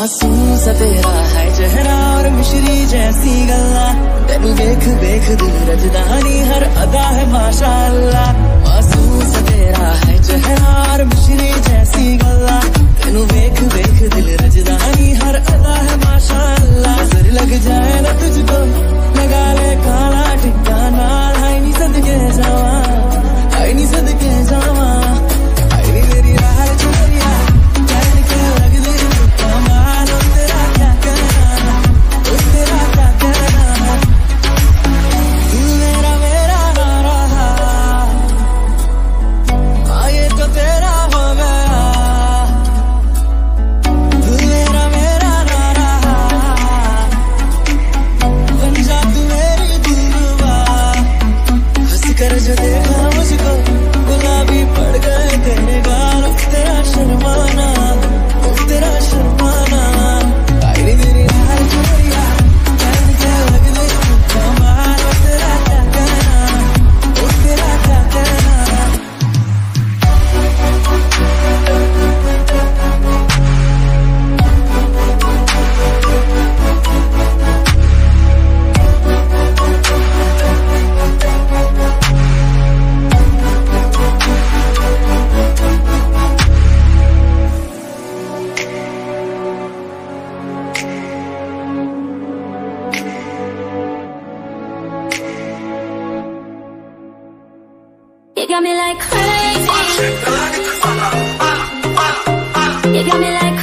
मासूम सा तेरा है चेहरा और मिश्री जैसी गल्ला। तेन देख देख दिल रजदानी, हर अदा है माशाअल्लाह You got me like crazy. You got me like